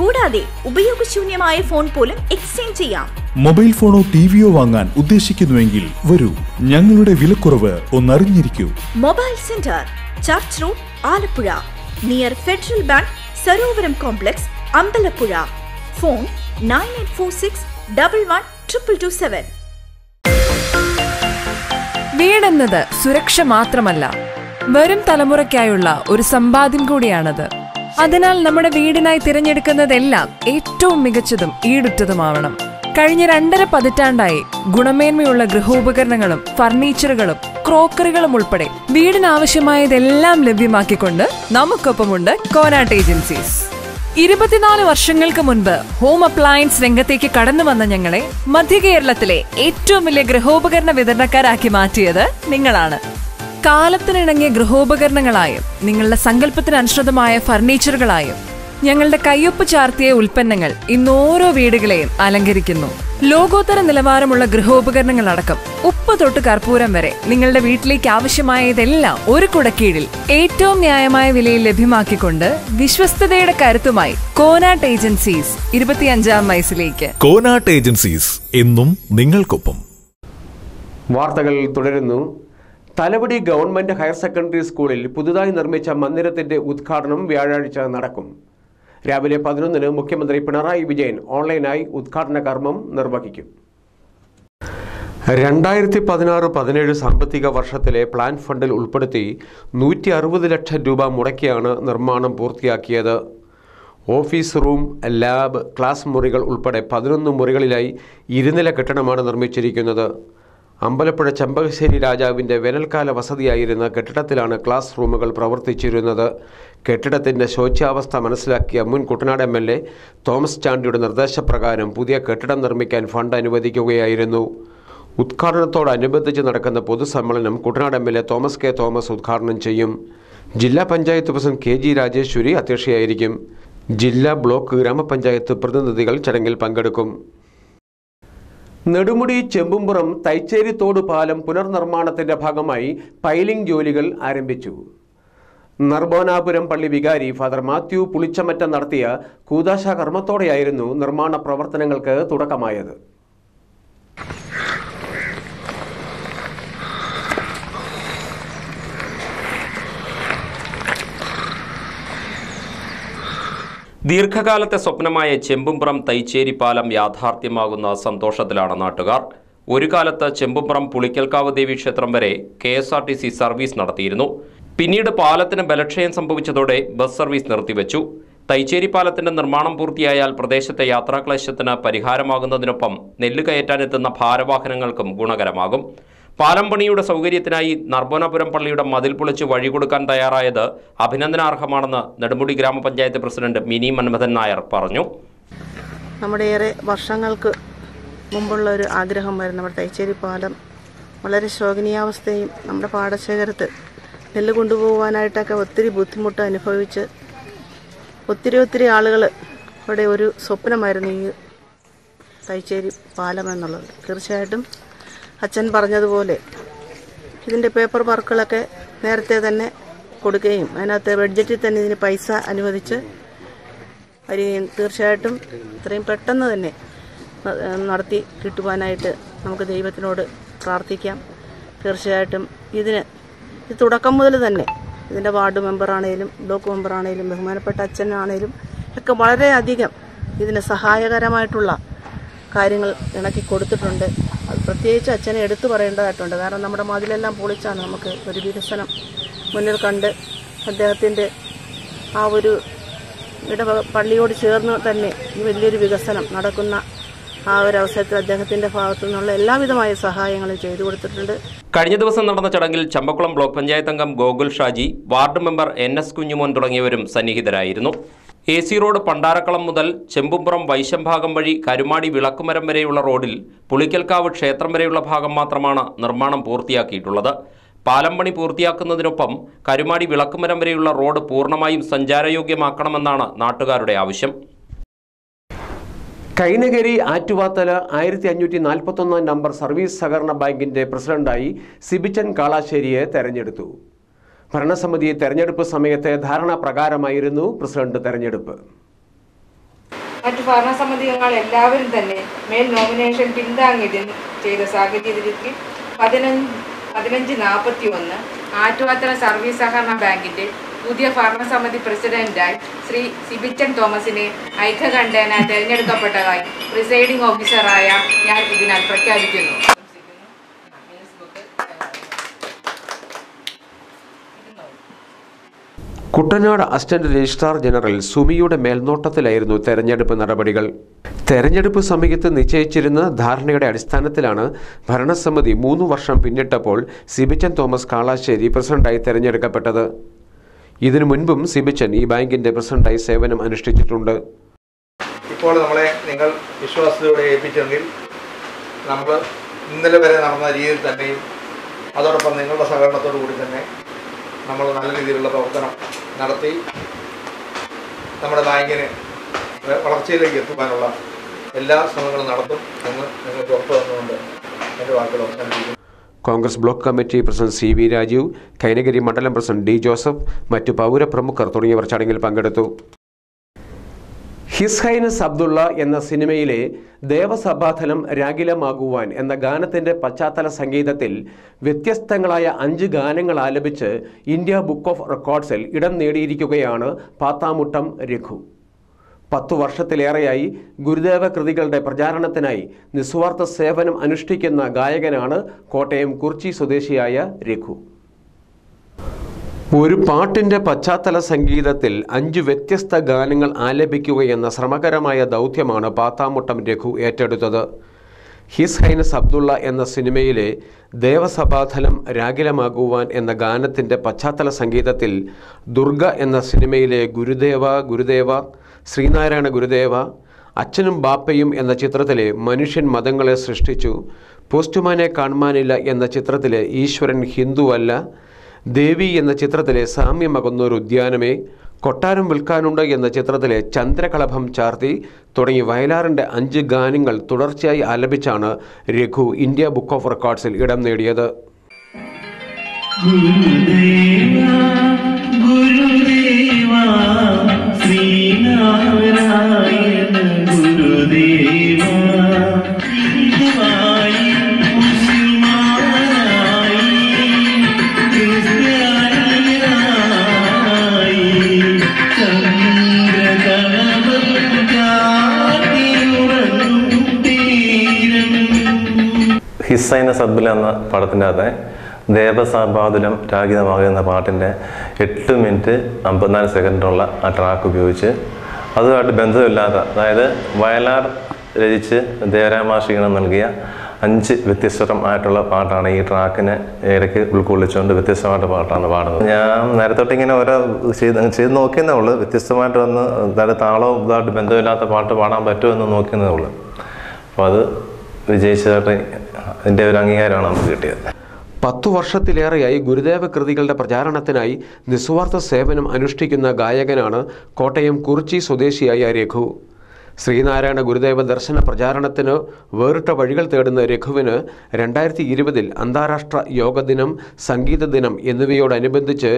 കൂടാതെ ഉപയോഗശൂന്യമായ ഫോൺ പോലും എക്സ്ചേഞ്ച് ചെയ്യാം. മൊബൈൽ ഫോണോ ടിവിയോ വാങ്ങാൻ ഉദ്ദേശിക്കുന്നുവെങ്കിൽ വരൂ. ഞങ്ങളുടെ വിലക്കുറവ് ഒന്നറിഞ്ഞിരിക്കൂ. Mobile centre church road Alappuzha. Near Federal Bank Sarovaram complex Ambalappuzha. Phone nine eight four six double one triple two seven. വീടെന്നത് സുരക്ഷ മാത്രമല്ല വരും തലമുറയ്ക്കായുള്ള ഒരു സമ്പാദ്യം കൂടിയാണത്. അതിനാൽ നമ്മുടെ വീടിനായി തിരഞ്ഞെടുക്കുന്നതെല്ലാം ഏറ്റവും മികച്ചതും ഈടുറ്റതുമാവണം. കഴിഞ്ഞ രണ്ടര പതിറ്റാണ്ടായി ഗുണമേന്മയുള്ള ഗൃഹോപകരണങ്ങളും ഫർണിച്ചറുകളും ക്രോക്കറികളും ഉൾപ്പെടെ വീടിനാവശ്യമായതെല്ലാം ലഭ്യമാക്കിക്കൊണ്ട് നമുക്കൊപ്പമുണ്ട് കോനാട്ട് ഏജൻസീസ്. ഇരുപത്തിനാല് വർഷങ്ങൾക്ക് മുൻപ് ഹോം അപ്ലയൻസ് രംഗത്തേക്ക് കടന്നു വന്ന ഞങ്ങളെ മധ്യ കേരളത്തിലെ ഏറ്റവും വലിയ ഗൃഹോപകരണ വിതരണക്കാരാക്കി മാറ്റിയത് നിങ്ങളാണ്. കാലത്തിനിണങ്ങിയ ഗൃഹോപകരണങ്ങളായും നിങ്ങളുടെ സങ്കല്പത്തിനനുസൃതമായ ഫർണിച്ചറുകളായും ഞങ്ങളുടെ കയ്യൊപ്പ് ചാർത്തിയ ഉൽപ്പന്നങ്ങൾ ഇന്ന് ഓരോ വീടുകളെയും അലങ്കരിക്കുന്നു. ലോകോത്തര നിലവാരമുള്ള ഗൃഹോപകരണങ്ങളടക്കം ഉപ്പ് തൊട്ട് കർപ്പൂരം വരെ നിങ്ങളുടെ വീട്ടിലേക്ക് ആവശ്യമായതെല്ലാം ഒരു കുടക്കീഴിൽ ഏറ്റവും ന്യായമായ വിലയിൽ ലഭ്യമാക്കിക്കൊണ്ട് വിശ്വസ്തതയുടെ കരുത്തുമായി കോനാട്ട് ഏജൻസീസ് ഇരുപത്തിയഞ്ചാം വയസ്സിലേക്ക്. കോനാട്ട് ഏജൻസീസ് എന്നും നിങ്ങൾക്കൊപ്പം. വാർത്തകൾ തുടരുന്നു. തലവടി ഗവൺമെന്റ് ഹയർ സെക്കൻഡറി സ്കൂളിൽ പുതുതായി നിർമ്മിച്ച മന്ദിരത്തിന്റെ ഉദ്ഘാടനം വ്യാഴാഴ്ച നടക്കും. രാവിലെ പതിനൊന്നിന് മുഖ്യമന്ത്രി പിണറായി വിജയൻ ഓൺലൈനായി ഉദ്ഘാടന കർമ്മം നിർവഹിക്കും. രണ്ടായിരത്തി പതിനാറ് പതിനേഴ് സാമ്പത്തിക വർഷത്തിലെ പ്ലാൻ ഫണ്ടിൽ ഉൾപ്പെടുത്തി നൂറ്റി അറുപത് ലക്ഷം രൂപ മുടക്കിയാണ് നിർമ്മാണം പൂർത്തിയാക്കിയത്. ഓഫീസ് റൂം ലാബ് ക്ലാസ് മുറികൾ ഉൾപ്പെടെ പതിനൊന്ന് മുറികളിലായി ഇരുനില കെട്ടിടമാണ് നിർമ്മിച്ചിരിക്കുന്നത്. അമ്പലപ്പുഴ ചെമ്പകശ്ശേരി രാജാവിന്റെ വേനൽക്കാല വസതിയായിരുന്ന കെട്ടിടത്തിലാണ് ക്ലാസ് റൂമുകൾ പ്രവർത്തിച്ചിരുന്നത്. കെട്ടിടത്തിന്റെ ശോച്യാവസ്ഥ മനസ്സിലാക്കിയ മുൻ Kuttanad M L A Thomas ചാണ്ടിയുടെ നിർദ്ദേശപ്രകാരം പുതിയ കെട്ടിടം നിർമ്മിക്കാൻ ഫണ്ട് അനുവദിക്കുകയായിരുന്നു. ഉദ്ഘാടനത്തോടനുബന്ധിച്ച് നടക്കുന്ന പൊതുസമ്മേളനം Kuttanad M L A Thomas K Thomas ഉദ്ഘാടനം ചെയ്യും. ജില്ലാ panchayat president K G Rajeshwari അധ്യക്ഷയായിരിക്കും. ജില്ലാ ബ്ലോക്ക് ഗ്രാമപഞ്ചായത്ത് പ്രതിനിധികൾ ചടങ്ങിൽ പങ്കെടുക്കും. നെടുമുടി ചെമ്പുംപുറം തൈച്ചേരി തോട് പാലം പുനർനിർമ്മാണത്തിന്റെ ഭാഗമായി പൈലിംഗ് ജോലികൾ ആരംഭിച്ചു. നർബോനാപുരം പള്ളി വികാരി ഫാദർ മാത്യു പുളിച്ചമറ്റം നടത്തിയ കൂതാശ കർമ്മത്തോടെയായിരുന്നു നിർമ്മാണ പ്രവർത്തനങ്ങൾക്ക് തുടക്കമായത്. ദീർഘകാലത്തെ സ്വപ്നമായ ചെമ്പുംപുറം തൈച്ചേരി പാലം യാഥാർത്ഥ്യമാകുന്ന സന്തോഷത്തിലാണ് നാട്ടുകാർ. ഒരു കാലത്ത് ചെമ്പുംപുറം പുളിക്കൽക്കാവ് ദേവി ക്ഷേത്രം വരെ K S R T C service നടത്തിയിരുന്നു. പിന്നീട് പാലത്തിന് ബലക്ഷയം സംഭവിച്ചതോടെ ബസ് സർവീസ് നിർത്തിവെച്ചു. തൈച്ചേരി പാലത്തിന്റെ നിർമ്മാണം പൂർത്തിയായാൽ പ്രദേശത്തെ യാത്രാക്ലേശത്തിന് പരിഹാരമാകുന്നതിനൊപ്പം നെല്ല് കയറ്റാനെത്തുന്ന ഭാരവാഹനങ്ങൾക്കും ഗുണകരമാകും. പാലം പണിയുടെ സൗകര്യത്തിനായി നർബോനപുരം പള്ളിയുടെ മതിൽ പൊളിച്ച് വഴി കൊടുക്കാൻ തയ്യാറായത് അഭിനന്ദനാർഹമാണെന്ന് നെടുമുടി ഗ്രാമപഞ്ചായത്ത് പ്രസിഡന്റ് മിനി മന്മഥൻ നായർ പറഞ്ഞു. നമ്മുടെ ഏറെ വർഷങ്ങൾക്ക് മുമ്പുള്ള ഒരു ആഗ്രഹമായിരുന്നു നമ്മുടെ തൈച്ചേരി പാലം വളരെ ശോചനീയാവസ്ഥയും നമ്മുടെ പാടശേഖരത്ത് നെല്ല് കൊണ്ടുപോകാനായിട്ടൊക്കെ ഒത്തിരി ബുദ്ധിമുട്ട് അനുഭവിച്ച് ഒത്തിരി ഒത്തിരി ആളുകൾ ഇവിടെ ഒരു സ്വപ്നമായിരുന്നു ഈ തൈച്ചേരി പാലം എന്നുള്ളത്. തീർച്ചയായിട്ടും അച്ഛൻ പറഞ്ഞതുപോലെ ഇതിന്റെ പേപ്പർ വർക്കുകളൊക്കെ നേരത്തെ തന്നെ കൊടുക്കുകയും അതിനകത്ത് ബഡ്ജറ്റിൽ തന്നെ ഇതിന് പൈസ അനുവദിച്ച് വരികയും തീർച്ചയായിട്ടും ഇത്രയും പെട്ടെന്ന് തന്നെ നടത്തി കിട്ടുവാനായിട്ട് നമുക്ക് ദൈവത്തിനോട് പ്രാർത്ഥിക്കാം. തീർച്ചയായിട്ടും ഇതിന് ഇത് തുടക്കം മുതൽ തന്നെ ഇതിന്റെ വാർഡ് മെമ്പറാണേലും ബ്ലോക്ക് മെമ്പറാണേലും ബഹുമാനപ്പെട്ട അച്ഛനാണേലും ഒക്കെ വളരെയധികം ഇതിന് സഹായകരമായിട്ടുള്ള കാര്യങ്ങൾ ഇണക്കി കൊടുത്തിട്ടുണ്ട്. പ്രത്യേകിച്ച് അച്ഛനെ എടുത്തു പറയേണ്ടതായിട്ടുണ്ട്. കാരണം നമ്മുടെ മതിലെല്ലാം പൊളിച്ചാണ് നമുക്ക് ഒരു വികസനം മുന്നിൽ കണ്ട് അദ്ദേഹത്തിന്റെ ആ ഒരു ഇട പള്ളിയോട് ചേർന്ന് തന്നെ ഈ വലിയൊരു വികസനം നടക്കുന്ന ആ ഒരു അവസരത്തിൽ അദ്ദേഹത്തിന്റെ ഭാഗത്തു നിന്നുള്ള എല്ലാവിധമായ സഹായങ്ങളും ചെയ്തു കൊടുത്തിട്ടുണ്ട്. കഴിഞ്ഞ ദിവസം നടന്ന ചടങ്ങിൽ ചമ്പക്കുളം ബ്ലോക്ക് പഞ്ചായത്ത് അംഗം Gokul Shaji ward member N S Kunjumon തുടങ്ങിയവരും സന്നിഹിതരായിരുന്നു. എ സി റോഡ് പണ്ടാരക്കളം മുതൽ ചെമ്പുംപുറം വൈശംഭാഗം വഴി കരുമാടി വിളക്കുമരം വരെയുള്ള റോഡിൽ പുളിക്കൽക്കാവ് ക്ഷേത്രം വരെയുള്ള ഭാഗം മാത്രമാണ് നിർമ്മാണം പൂർത്തിയാക്കിയിട്ടുള്ളത്. പാലം പണി പൂർത്തിയാക്കുന്നതിനൊപ്പം കരുമാടി വിളക്കുമരം വരെയുള്ള റോഡ് പൂർണമായും സഞ്ചാരയോഗ്യമാക്കണമെന്നാണ് നാട്ടുകാരുടെ ആവശ്യം. കൈനകരി ആറ്റുവാത്തല ആയിരത്തി അഞ്ഞൂറ്റി നാൽപ്പത്തൊന്നാം നമ്പർ സർവീസ് സഹകരണ ബാങ്കിന്റെ പ്രസിഡന്റായി സിബിച്ചൻ കാളാശ്ശേരിയെ തെരഞ്ഞെടുത്തു. ഭരണസമിതി തെരഞ്ഞെടുപ്പ് സമയത്തെ ധാരണ പ്രകാരമായിരുന്നു പ്രസിഡന്റ് തെരഞ്ഞെടുപ്പ്. മറ്റു അംഗങ്ങൾ എല്ലാവരും തന്നെ മേൽ നോമിനേഷൻ പിന്താങ്ങിയതിന് ചെയ്ത സാഹചര്യത്തിൽ പതിനഞ്ച് പതിനഞ്ച് നാൽപ്പത്തി ഒന്ന് ആറ്റുവാത്തല സർവീസ് സഹകരണ ബാങ്കിന്റെ പുതിയ ഭരണസമിതി പ്രസിഡന്റായി ശ്രീ സിബിച്ചൻ തോമസിനെ ഐക്യകണ്ഠേന തെരഞ്ഞെടുക്കപ്പെട്ടതായി പ്രിസൈഡിംഗ് ഓഫീസറായ ഞാൻ ഇതിനാൽ പ്രഖ്യാപിക്കുന്നു. കുട്ടനാട് അസിസ്റ്റന്റ് രജിസ്ട്രാർ ജനറൽ സുമിയുടെ മേൽനോട്ടത്തിലായിരുന്നു തെരഞ്ഞെടുപ്പ് നടപടികൾ. തെരഞ്ഞെടുപ്പ് സമയത്ത് നിശ്ചയിച്ചിരുന്ന ധാരണയുടെ അടിസ്ഥാനത്തിലാണ് ഭരണസമിതി മൂന്ന് വർഷം പിന്നിട്ടപ്പോൾ സിബിച്ചൻ തോമസ് കാളാശ്ശേരി പ്രസിഡന്റായി തെരഞ്ഞെടുക്കപ്പെട്ടത്. ഇതിനു മുൻപും സിബിച്ചൻ ഈ ബാങ്കിന്റെ പ്രസിഡന്റായി സേവനം അനുഷ്ഠിച്ചിട്ടുണ്ട്. ഇപ്പോൾ നമ്മളെ നിങ്ങൾ വിശ്വാസത്തോടെ ഏൽപ്പിച്ചെങ്കിൽ നമ്മൾ ഇന്നലെ വരെ നടന്ന രീതിയിൽ തന്നെയും അതോടൊപ്പം നിങ്ങളുടെ സഹകരണത്തോടു കൂടി തന്നെ നമ്മൾ നല്ല രീതിയിലുള്ള പ്രവർത്തനം നടത്തി നമ്മുടെ ബാങ്കിന് വളർച്ചയിലേക്ക് എത്തുവാനുള്ള എല്ലാ ശ്രമങ്ങളും നടത്തും എന്ന് നിങ്ങൾക്ക് ഉറപ്പ് തന്നുകൊണ്ട് എന്റെ വാക്കുകൾ അവസാനിപ്പിക്കുന്നു. Congress block committee president C V Rajeev Kainakary മണ്ഡലം പ്രസിഡന്റ് ഡി ജോസഫ് മറ്റു പൗരപ്രമുഖർ തുടങ്ങിയവർ ചടങ്ങിൽ പങ്കെടുത്തു. ഹിസ് ഹൈനസ് അബ്ദുള്ള എന്ന സിനിമയിലെ ദേവസഭാതലം രാഗിലമാകുവാൻ എന്ന ഗാനത്തിന്റെ പശ്ചാത്തല സംഗീതത്തിൽ വ്യത്യസ്തങ്ങളായ അഞ്ച് ഗാനങ്ങൾ ആലപിച്ച് ഇന്ത്യ ബുക്ക് ഓഫ് റെക്കോർഡ്സിൽ ഇടം നേടിയിരിക്കുകയാണ് പാത്താമുട്ടം രഘു. പത്തു വർഷത്തിലേറെയായി ഗുരുദേവ കൃതികളുടെ പ്രചാരണത്തിനായി നിസ്വാർത്ഥ സേവനം അനുഷ്ഠിക്കുന്ന ഗായകനാണ് കോട്ടയം കുർച്ചി സ്വദേശിയായ രഘു. ഒരു പാട്ടിന്റെ പശ്ചാത്തല സംഗീതത്തിൽ അഞ്ച് വ്യത്യസ്ത ഗാനങ്ങൾ ആലപിക്കുകയെന്ന ശ്രമകരമായ ദൗത്യമാണ് പാത്താമുട്ടം രഘു ഏറ്റെടുത്തത്. ഹിസ് ഹൈനസ് അബ്ദുള്ള എന്ന സിനിമയിലെ ദേവസഭാതലം രാഗിലമാകുവാൻ എന്ന ഗാനത്തിന്റെ പശ്ചാത്തല സംഗീതത്തിൽ ദുർഗ എന്ന സിനിമയിലെ ഗുരുദേവ ഗുരുദേവ ശ്രീനാരായണ ഗുരുദേവ അച്ഛനും ബാപ്പയും എന്ന ചിത്രത്തിലെ മനുഷ്യൻ മതങ്ങളെ സൃഷ്ടിച്ചു. പോസ്റ്റുമാനെ കാണുവാനില്ല എന്ന ചിത്രത്തിലെ ഈശ്വരൻ ഹിന്ദുവല്ല. ദേവി എന്ന ചിത്രത്തിലെ സാമ്യമകുന്നൊരു ഉദ്യാനമേ കൊട്ടാരം വിൽക്കാനുണ്ട് എന്ന ചിത്രത്തിലെ ചന്ദ്രകളഭം ചാർത്തി തുടങ്ങി വയലാറിന്റെ അഞ്ച് ഗാനങ്ങൾ തുടർച്ചയായി ആലപിച്ചാണ് രഘു ഇന്ത്യ ബുക്ക് ഓഫ് റെക്കോർഡ്സിൽ ഇടം നേടിയത്. ശ്രീനാരായണ ഹിസൈന സദ്ബുല എന്ന പടത്തിന്റെ അകത്തെ ദേവസാബാതുലം രാഗിതമാകുക എന്ന പാട്ടിന്റെ എട്ട് മിനിറ്റ് അമ്പത്തിനാല് സെക്കൻഡുള്ള ആ ട്രാക്ക് ഉപയോഗിച്ച് അതുമായിട്ട് ബന്ധമില്ലാത്ത അതായത് വയലാർ രചിച്ച് ദേവരാമാശീകരണം നൽകിയ അഞ്ച് വ്യത്യസ്തമായിട്ടുള്ള പാട്ടാണ് ഈ ട്രാക്കിനെ ഇടയ്ക്ക് ഉൾക്കൊള്ളിച്ചുകൊണ്ട് വ്യത്യസ്തമായിട്ട് പാട്ടാണ് പാടുന്നത്. ഞാൻ നേരത്തെ ഇങ്ങനെ ഓരോ ചെയ്ത് ചെയ്ത് നോക്കിയെന്നേ ഉള്ളൂ. വ്യത്യസ്തമായിട്ട് വന്ന് അതായത് താളവും ഇതായിട്ട് ബന്ധമില്ലാത്ത പാട്ട് പാടാൻ പറ്റുമെന്ന് നോക്കിയെന്നേ ഉള്ളൂ. അപ്പോൾ അത് വിജയിച്ചതായിട്ട് അതിന്റെ ഒരു അംഗീകാരമാണ് നമുക്ക് കിട്ടിയത്. പത്തു വർഷത്തിലേറെയായി ഗുരുദേവ കൃതികളുടെ പ്രചാരണത്തിനായി നിസ്വാർത്ഥ സേവനം അനുഷ്ഠിക്കുന്ന ഗായകനാണ് കോട്ടയം കുറിച്ചി സ്വദേശിയായ രഘു. ശ്രീനാരായണ ഗുരുദേവ ദർശന പ്രചാരണത്തിന് വേറിട്ട വഴികൾ തേടുന്ന രഘുവിന് രണ്ടായിരത്തി ഇരുപതിൽ അന്താരാഷ്ട്ര യോഗ ദിനം സംഗീത ദിനം എന്നിവയോടനുബന്ധിച്ച്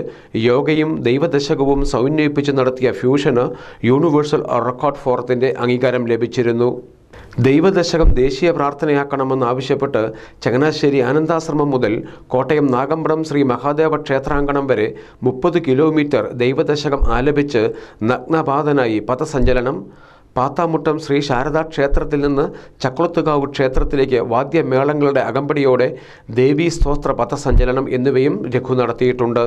യോഗയും ദൈവദശകവും സമന്വയിപ്പിച്ച് നടത്തിയ ഫ്യൂഷന് യൂണിവേഴ്സൽ റെക്കോർഡ് ഫോറത്തിന്റെ അംഗീകാരം ലഭിച്ചിരുന്നു. ദൈവദശകം ദേശീയ പ്രാർത്ഥനയാക്കണമെന്നാവശ്യപ്പെട്ട് ചങ്ങനാശ്ശേരി ആനന്ദാശ്രമം മുതൽ കോട്ടയം നാഗമ്പടം ശ്രീ മഹാദേവ ക്ഷേത്രാങ്കണം വരെ മുപ്പത് കിലോമീറ്റർ ദൈവദശകം ആലപിച്ച് നഗ്നപാതനായി പഥസഞ്ചലനം പാത്താമുട്ടം ശ്രീ ശാരദാ ക്ഷേത്രത്തിൽ നിന്ന് ചക്കുളത്തുകാവ് ക്ഷേത്രത്തിലേക്ക് വാദ്യമേളങ്ങളുടെ അകമ്പടിയോടെ ദേവീ സ്തോത്ര പഥസഞ്ചലനം എന്നിവയും രഘു നടത്തിയിട്ടുണ്ട്.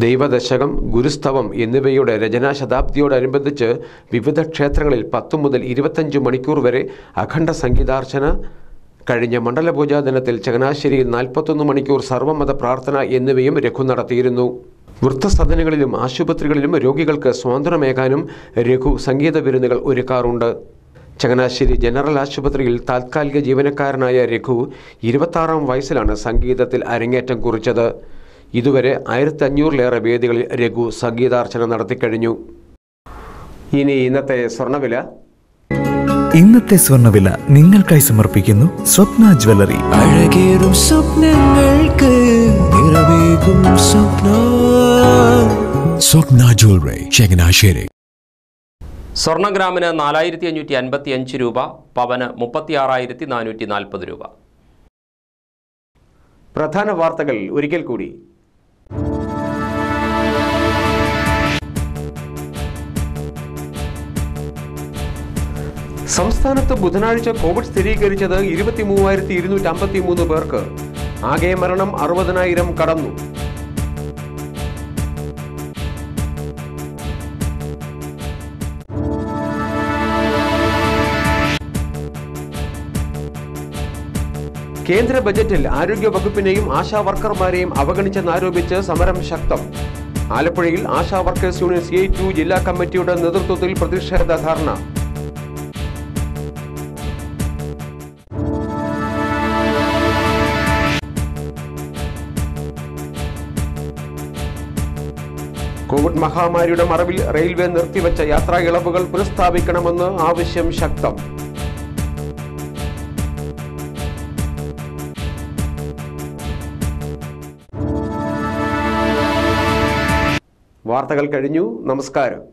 ദൈവദശകം ഗുരുസ്തവം എന്നിവയുടെ രചനാ ശതാബ്ദിയോടനുബന്ധിച്ച് വിവിധ ക്ഷേത്രങ്ങളിൽ പത്തു മുതൽ ഇരുപത്തഞ്ച് മണിക്കൂർ വരെ അഖണ്ഡ സംഗീതാർച്ചന കഴിഞ്ഞ മണ്ഡലപൂജാ ദിനത്തിൽ ചങ്ങനാശ്ശേരിയിൽ നാൽപ്പത്തൊന്ന് മണിക്കൂർ സർവമത പ്രാർത്ഥന എന്നിവയും രഘു നടത്തിയിരുന്നു. വൃദ്ധസദനങ്ങളിലും ആശുപത്രികളിലും രോഗികൾക്ക് സ്വാതന്ത്ര്യമേകാനും രഘു സംഗീത വിരുന്നുകൾ ഒരുക്കാറുണ്ട്. ചങ്ങനാശ്ശേരി ജനറൽ ആശുപത്രിയിൽ താൽക്കാലിക ജീവനക്കാരനായ രഘു ഇരുപത്താറാം വയസ്സിലാണ് സംഗീതത്തിൽ അരങ്ങേറ്റം കുറിച്ചത്. ഇതുവരെ ആയിരത്തി അഞ്ഞൂറിലേറെ വേദികളിൽ രഘു സംഗീതാർച്ചന നടത്തിക്കഴിഞ്ഞു ഇനി ഇന്നത്തെ സ്വർണവില ഇന്നത്തെ സ്വർണവില നിങ്ങൾക്കായി സമർപ്പിക്കുന്നു സ്വപ്ന ജ്വല്ലറി. അഴകേറും സ്വപ്നങ്ങൾക്ക് നിറവേകും സ്വപ്ന. സ്വപ്ന ജ്വല്ലറി ചങ്ങനാശ്ശേരി. സ്വർണ ഗ്രാമിന് നാലായിരത്തി അഞ്ഞൂറ്റി അൻപത്തി അഞ്ച് രൂപ പവന് മുപ്പത്തി ആറായിരത്തി നാനൂറ്റി നാൽപ്പത് രൂപ. പ്രധാന വാർത്തകൾ ഒരിക്കൽ കൂടി. സംസ്ഥാനത്ത് ബുധനാഴ്ച കോവിഡ് സ്ഥിരീകരിച്ചത് ഇരുപത്തി മൂവായിരത്തി ഇരുന്നൂറ്റി അമ്പത്തി മൂന്ന് പേർക്ക്. ആകെ മരണം അറുപതിനായിരം കടന്നു. കേന്ദ്ര ബജറ്റിൽ ആരോഗ്യ വകുപ്പിനെയും ആശാ വർക്കർമാരെയും അവഗണിച്ചെന്നാരോപിച്ച് സമരം ശക്തം. ആലപ്പുഴയിൽ ASHA workers union C to ജില്ലാ കമ്മിറ്റിയുടെ നേതൃത്വത്തിൽ പ്രതിഷേധ ധർണ. കോവിഡ് മഹാമാരിയുടെ മറവിൽ റെയിൽവേ നിർത്തിവച്ച യാത്രാ ഇളവുകൾ പുനഃസ്ഥാപിക്കണമെന്ന് ആവശ്യം ശക്തം. വാർത്തകൾ കഴിഞ്ഞു. നമസ്കാരം.